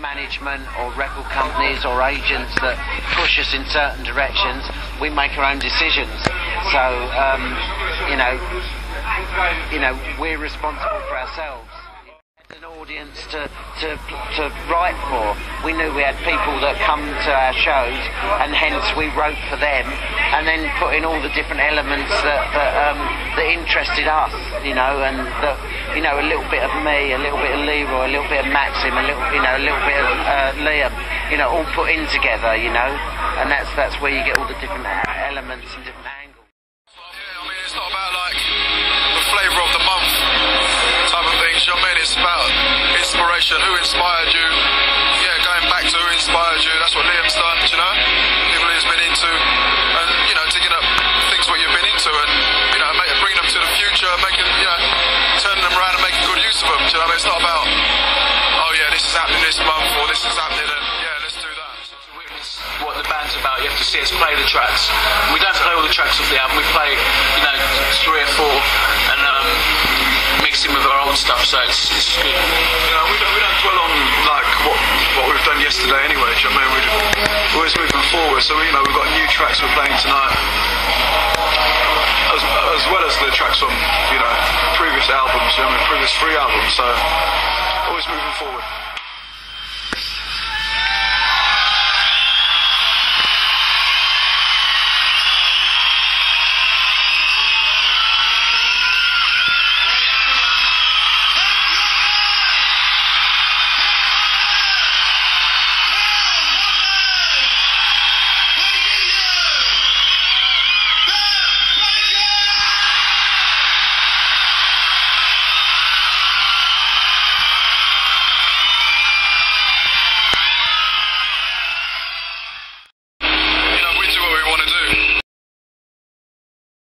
management or record companies or agents that push us in certain directions. We make our own decisions. So, um, you know, you know, we're responsible for ourselves an audience to, to, to write for. We knew we had people that come to our shows, and hence we wrote for them, and then put in all the different elements that that, um, that interested us, you know, and that you know a little bit of me, a little bit of Leeroy, a little bit of Maxim, a little you know a little bit of uh, Liam, you know, all put in together, you know, and that's that's where you get all the different elements and different inspiration. Who inspired you? Yeah, going back to who inspired you. That's what Liam's done. You know, people he's been into, and you know, digging up things what you've been into, and you know, make, bringing them to the future, making you know, turning them around and making good use of them. You know I mean? It's not about oh yeah, this is happening this month or this is happening, and yeah, let's do that. what the band's about. You have to see us play the tracks. We don't play all the tracks off the album. We play, you know, three or four, and um, mix in with our stuff. So it's, it's good. Know, we don't, we don't dwell on like what what we've done yesterday anyway. Do you know I mean? We're always moving forward. So you know, we've got new tracks we're playing tonight, as, as well as the tracks on you know previous albums. You know, I mean, previous three albums. So always moving forward.